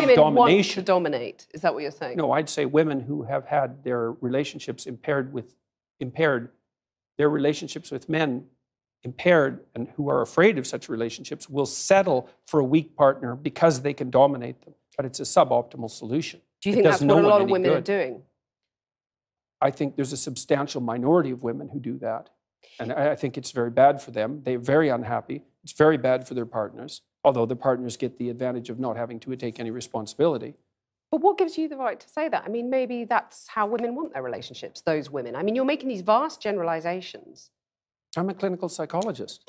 Women want to dominate. Is that what you're saying? No, I'd say women who have had their relationships impaired with impaired, their relationships with men impaired, and who are afraid of such relationships will settle for a weak partner because they can dominate them. But it's a suboptimal solution. Do you think that's no what a lot of women are doing? I think there's a substantial minority of women who do that. And I I think it's very bad for them. They're very unhappy. It's very bad for their partners, although the partners get the advantage of not having to take any responsibility. But what gives you the right to say that? I mean, maybe that's how women want their relationships, those women. I mean, you're making these vast generalizations. I'm a clinical psychologist.